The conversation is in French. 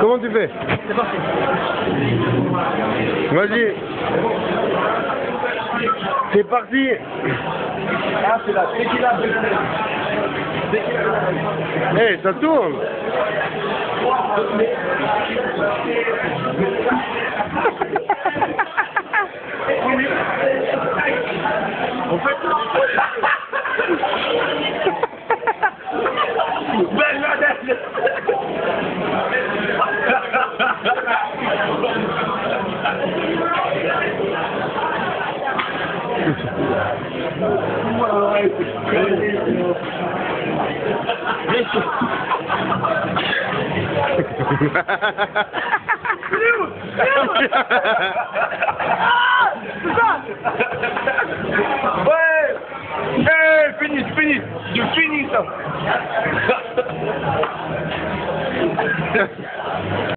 Comment tu fais C'est parti. Vas-y. C'est parti. Ah, c'est là. C'est qui là Eh, ça tourne. Ouais Eh, fini, fini Je finis ça